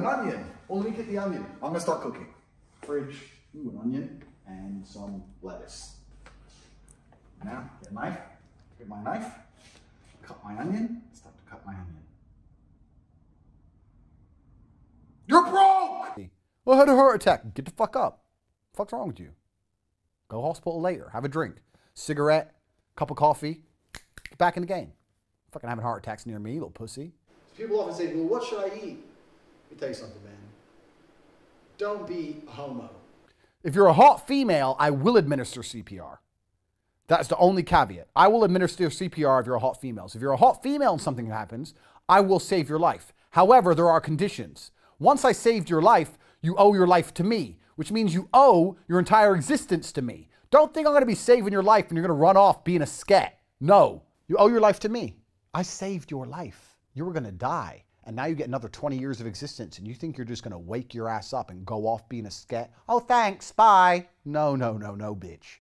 an onion. Oh, let me get the onion. I'm gonna start cooking. Fridge. Ooh, an onion and some lettuce. Now, get a knife. Get my knife. Cut my onion. Start to cut my onion. You're broke! Well, I had a heart attack. Get the fuck up. The fuck's wrong with you? Go hospital later. Have a drink. Cigarette, cup of coffee. Get back in the game. Fucking having heart attacks near me, little pussy. People often say, well, what should I eat? Let me tell you something, man. Don't be a homo. If you're a hot female, I will administer CPR. That's the only caveat. I will administer CPR if you're a hot female. So if you're a hot female and something happens, I will save your life. However, there are conditions. Once I saved your life, you owe your life to me, which means you owe your entire existence to me. Don't think I'm going to be saving your life and you're going to run off being a scat. No, you owe your life to me. I saved your life. You were going to die. And now you get another 20 years of existence and you think you're just going to wake your ass up and go off being a scat. Oh, thanks. Bye. No, no, no, no, bitch.